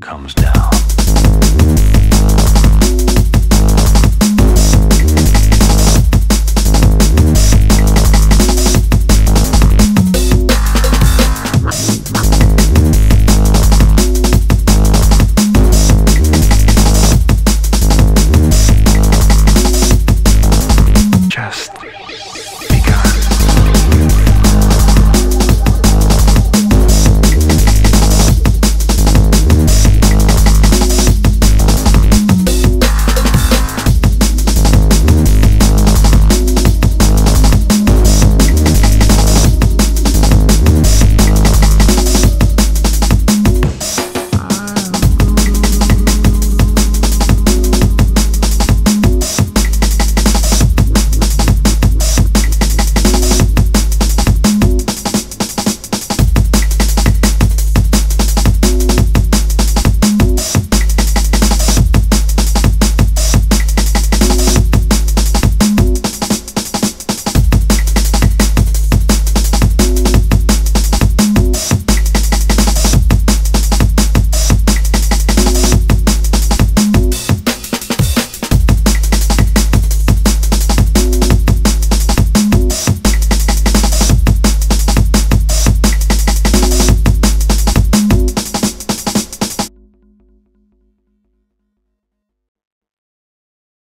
comes down.